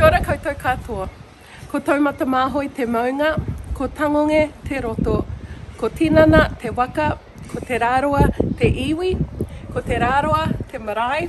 Kia ora koutou katoa. Ko Taumata Māhoi te maunga, ko Tangonge te roto, ko Tinana te waka, ko Te Rāroa te iwi, ko Te Rāroa te marae,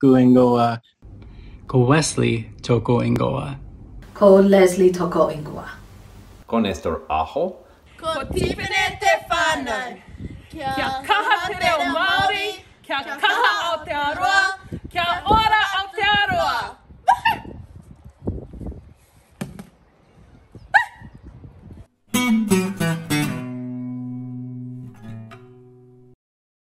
Toko ingoa. Ko Wesley toko ingoa. Ko Leslie toko ingoa. Ko Nestor Aho. Ko Tipene te whanau. Kia kaha te reo Māori, kia kaha Aotearoa, kia ora Aotearoa! Woohoo!